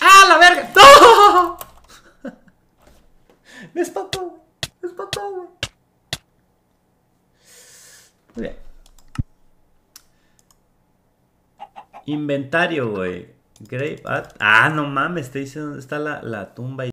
¡Ah, la verga! ¡No! Me espantó. Me espantó, güey. Muy bien. Inventario, güey. Grave at- Ah, no mames, te dice dónde está la, la tumba.